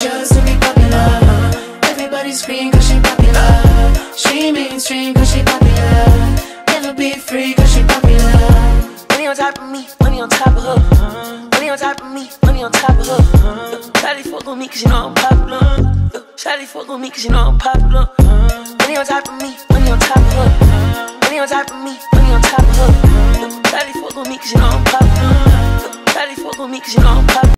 Just to be popular. Everybody scream cause she popular. She mainstream cause she popular. Never be free cause she popular. Money on top of me, money on top of her. Money on top of me, money on top of her. Shawty fuck on me cause you know I'm popular. Shawty fuck on me cause you know I'm popular. Money on top of me, money on top of her. Money on top of me, money on top of her. Shawty fuck on me cause you know I'm popular. Shawty fuck on me cause you know I'm popular.